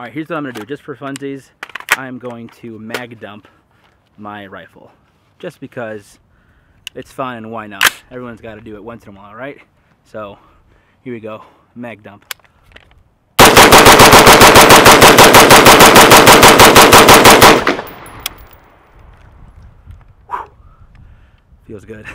All right, here's what I'm gonna do. Just for funsies, I'm going to mag dump my rifle. Just because it's fun and why not? Everyone's gotta do it once in a while, right? So, here we go, mag dump. Feels good.